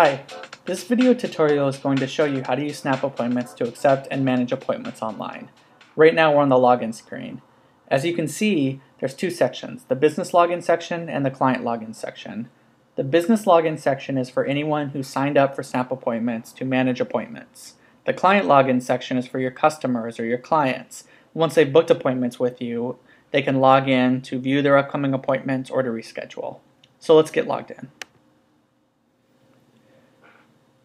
Hi, this video tutorial is going to show you how to use SnapAppointments to accept and manage appointments online. Right now we're on the login screen. As you can see, there's two sections, the business login section and the client login section. The business login section is for anyone who signed up for SnapAppointments to manage appointments. The client login section is for your customers or your clients. Once they've booked appointments with you, they can log in to view their upcoming appointments or to reschedule. So let's get logged in.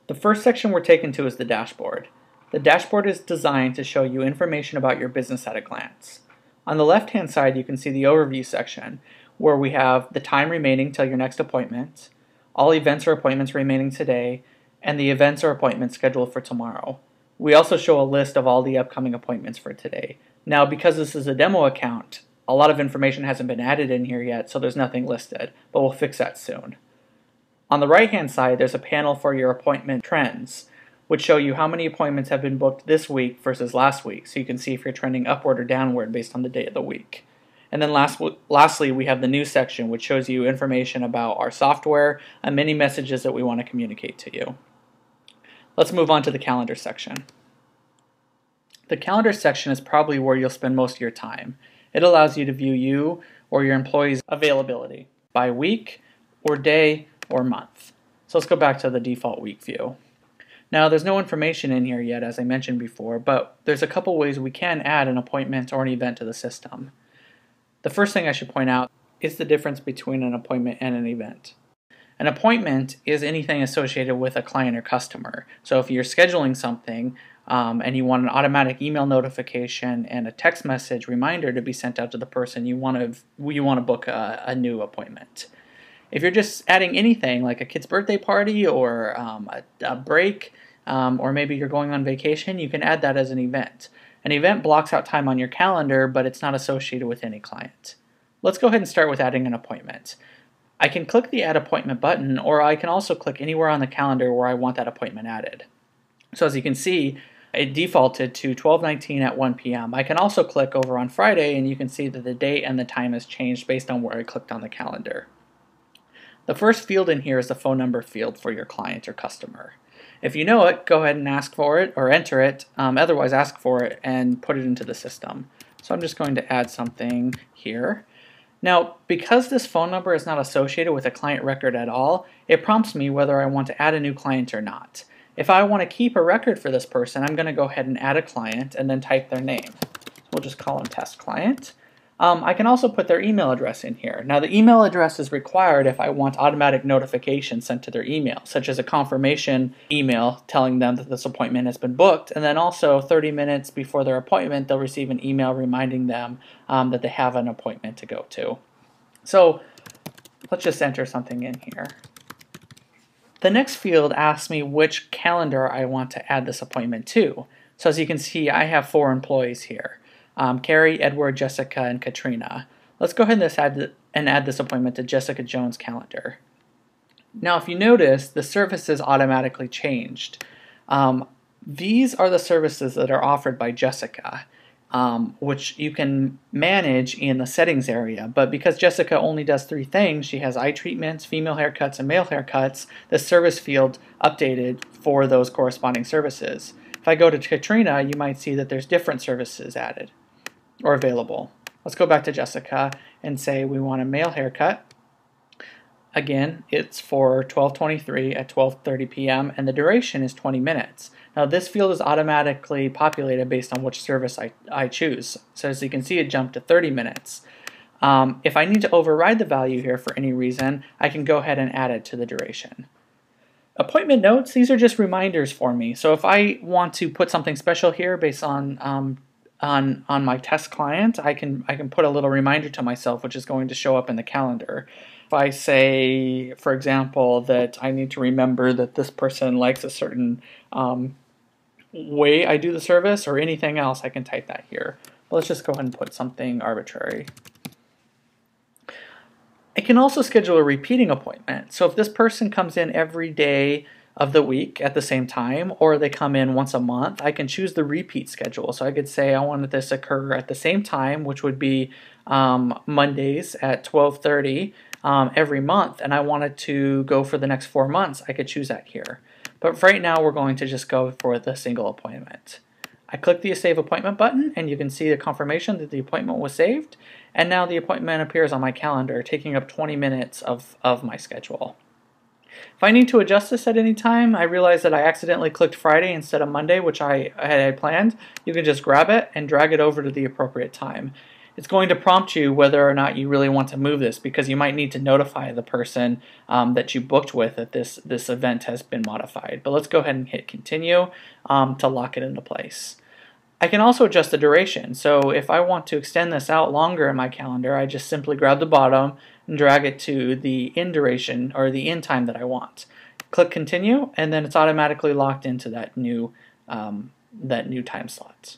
The first section we're taken to is the dashboard. The dashboard is designed to show you information about your business at a glance. On the left hand side you can see the overview section where we have the time remaining till your next appointment, all events or appointments remaining today, and the events or appointments scheduled for tomorrow. We also show a list of all the upcoming appointments for today. Now because this is a demo account, a lot of information hasn't been added in here yet, so there's nothing listed, but we'll fix that soon. On the right hand side, there's a panel for your appointment trends, which show you how many appointments have been booked this week versus last week, so you can see if you're trending upward or downward based on the day of the week. And then last, lastly, we have the news section, which shows you information about our software and many messages that we want to communicate to you. Let's move on to the calendar section. The calendar section is probably where you'll spend most of your time. It allows you to view you or your employees' availability by week or day or month. So let's go back to the default week view. Now there's no information in here yet as I mentioned before, but there's a couple ways we can add an appointment or an event to the system. The first thing I should point out is the difference between an appointment and an event. An appointment is anything associated with a client or customer. So if you're scheduling something um, and you want an automatic email notification and a text message reminder to be sent out to the person you want to you want to book a, a new appointment. If you're just adding anything like a kid's birthday party or um, a, a, break, um, or maybe you're going on vacation, you can add that as an event. An event blocks out time on your calendar, but it's not associated with any client. Let's go ahead and start with adding an appointment. I can click the Add Appointment button, or I can also click anywhere on the calendar where I want that appointment added. So as you can see, it defaulted to 1219 at 1 p.m. I can also click over on Friday and you can see that the date and the time has changed based on where I clicked on the calendar. The first field in here is the phone number field for your client or customer. If you know it, go ahead and ask for it or enter it. Um, otherwise, ask for it and put it into the system. So I'm just going to add something here. Now, because this phone number is not associated with a client record at all, it prompts me whether I want to add a new client or not. If I want to keep a record for this person, I'm going to go ahead and add a client and then type their name. we'll just call them test client. Um, I can also put their email address in here. Now the email address is required if I want automatic notifications sent to their email, such as a confirmation email telling them that this appointment has been booked, and then also 30 minutes before their appointment, they'll receive an email reminding them um, that they have an appointment to go to. So let's just enter something in here. The next field asks me which calendar I want to add this appointment to. So as you can see, I have four employees here um, Carrie, Edward, Jessica, and Katrina. Let's go ahead and add, and add this appointment to Jessica Jones' calendar. Now, if you notice, the services automatically changed. Um, these are the services that are offered by Jessica, um, which you can manage in the settings area. But because Jessica only does three things, she has eye treatments, female haircuts, and male haircuts, the service field updated for those corresponding services. If I go to Katrina, you might see that there's different services added or available. Let's go back to Jessica and say we want a male haircut. Again, it's for 1223 at 12.30 p.m. and the duration is 20 minutes. Now this field is automatically populated based on which service I, I choose. So as you can see, it jumped to 30 minutes. Um, if I need to override the value here for any reason, I can go ahead and add it to the duration. Appointment notes, these are just reminders for me. So if I want to put something special here based on um, on on my test client, I can I can put a little reminder to myself, which is going to show up in the calendar. If I say, for example, that I need to remember that this person likes a certain um, way I do the service or anything else, I can type that here. But let's just go ahead and put something arbitrary. I can also schedule a repeating appointment. So if this person comes in every day of the week at the same time, or they come in once a month, I can choose the repeat schedule. So I could say I wanted this occur at the same time, which would be um, Mondays at 12:30, um, every month and I wanted to go for the next four months, I could choose that here. But right now we're going to just go for the single appointment. I click the Save Appointment button and you can see the confirmation that the appointment was saved. And now the appointment appears on my calendar, taking up 20 minutes of, of my schedule. If I need to adjust this at any time, I realize that I accidentally clicked Friday instead of Monday, which I had planned. You can just grab it and drag it over to the appropriate time. It's going to prompt you whether or not you really want to move this because you might need to notify the person um, that you booked with that this, this event has been modified. But let's go ahead and hit continue um, to lock it into place. I can also adjust the duration. So if I want to extend this out longer in my calendar, I just simply grab the bottom and drag it to the end duration or the end time that I want. Click continue, and then it's automatically locked into that new um, that new time slot.